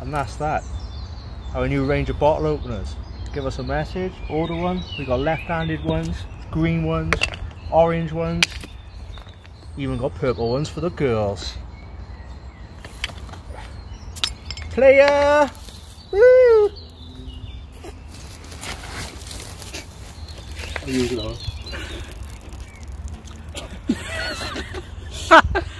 And that's that. Our new range of bottle openers. Give us a message, order one. We got left-handed ones, green ones, orange ones. Even got purple ones for the girls. Player! Woo! i Ha.